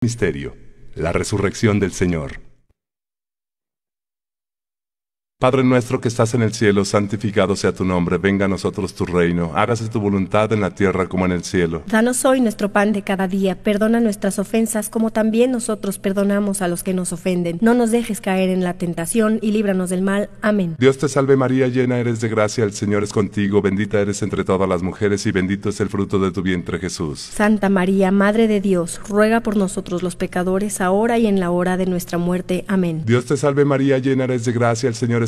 Misterio, la resurrección del Señor. Padre nuestro que estás en el cielo, santificado sea tu nombre, venga a nosotros tu reino, hágase tu voluntad en la tierra como en el cielo. Danos hoy nuestro pan de cada día, perdona nuestras ofensas como también nosotros perdonamos a los que nos ofenden. No nos dejes caer en la tentación y líbranos del mal. Amén. Dios te salve María, llena eres de gracia, el Señor es contigo, bendita eres entre todas las mujeres y bendito es el fruto de tu vientre Jesús. Santa María, Madre de Dios, ruega por nosotros los pecadores, ahora y en la hora de nuestra muerte. Amén. Dios te salve María, llena eres de gracia, el Señor es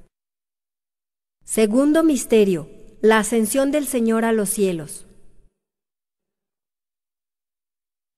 Segundo misterio, la ascensión del Señor a los cielos.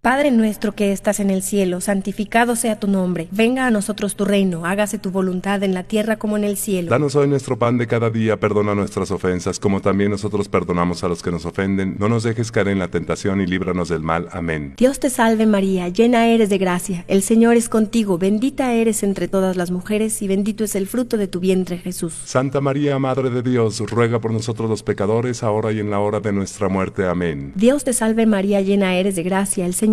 Padre nuestro que estás en el cielo, santificado sea tu nombre. Venga a nosotros tu reino, hágase tu voluntad en la tierra como en el cielo. Danos hoy nuestro pan de cada día, perdona nuestras ofensas, como también nosotros perdonamos a los que nos ofenden. No nos dejes caer en la tentación y líbranos del mal. Amén. Dios te salve María, llena eres de gracia, el Señor es contigo, bendita eres entre todas las mujeres y bendito es el fruto de tu vientre Jesús. Santa María, Madre de Dios, ruega por nosotros los pecadores, ahora y en la hora de nuestra muerte. Amén. Dios te salve María, llena eres de gracia, el Señor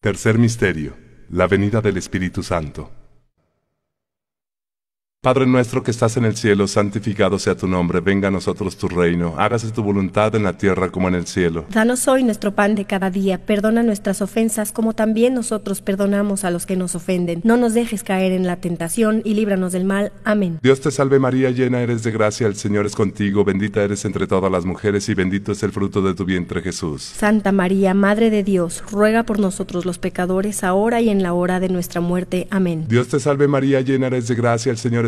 Tercer misterio. La venida del Espíritu Santo. Padre nuestro que estás en el cielo, santificado sea tu nombre, venga a nosotros tu reino, hágase tu voluntad en la tierra como en el cielo. Danos hoy nuestro pan de cada día, perdona nuestras ofensas como también nosotros perdonamos a los que nos ofenden. No nos dejes caer en la tentación y líbranos del mal. Amén. Dios te salve María, llena eres de gracia, el Señor es contigo, bendita eres entre todas las mujeres y bendito es el fruto de tu vientre Jesús. Santa María, Madre de Dios, ruega por nosotros los pecadores, ahora y en la hora de nuestra muerte. Amén. Dios te salve María, llena eres de gracia, el Señor es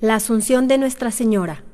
La Asunción de Nuestra Señora.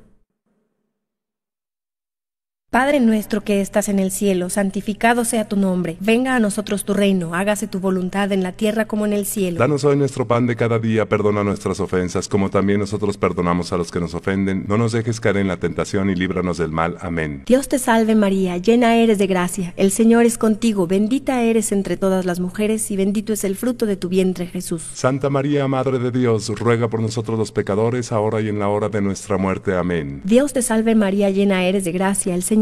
Padre nuestro que estás en el cielo, santificado sea tu nombre. Venga a nosotros tu reino, hágase tu voluntad en la tierra como en el cielo. Danos hoy nuestro pan de cada día, perdona nuestras ofensas, como también nosotros perdonamos a los que nos ofenden. No nos dejes caer en la tentación y líbranos del mal. Amén. Dios te salve María, llena eres de gracia, el Señor es contigo, bendita eres entre todas las mujeres y bendito es el fruto de tu vientre Jesús. Santa María, Madre de Dios, ruega por nosotros los pecadores, ahora y en la hora de nuestra muerte. Amén. Dios te salve María, llena eres de gracia, el Señor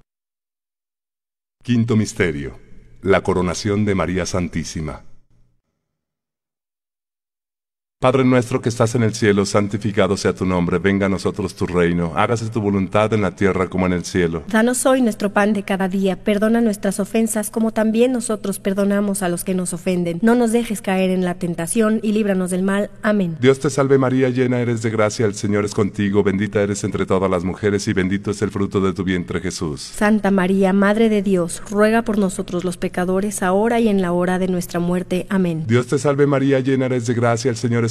Quinto Misterio. La coronación de María Santísima. Padre nuestro que estás en el cielo, santificado sea tu nombre, venga a nosotros tu reino, hágase tu voluntad en la tierra como en el cielo. Danos hoy nuestro pan de cada día, perdona nuestras ofensas como también nosotros perdonamos a los que nos ofenden. No nos dejes caer en la tentación y líbranos del mal. Amén. Dios te salve María, llena eres de gracia, el Señor es contigo, bendita eres entre todas las mujeres y bendito es el fruto de tu vientre Jesús. Santa María, Madre de Dios, ruega por nosotros los pecadores, ahora y en la hora de nuestra muerte. Amén. Dios te salve María, llena eres de gracia, el Señor es